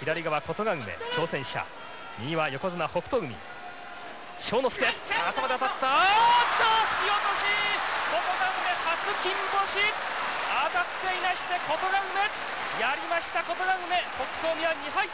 左側琴ヶ梅挑戦者。右は横綱北勝海。小之助頭で当たった。あっと突き落とし琴ヶ梅初金星。当たっていなして琴ヶ梅。やりました琴ヶ梅。北勝海は2敗。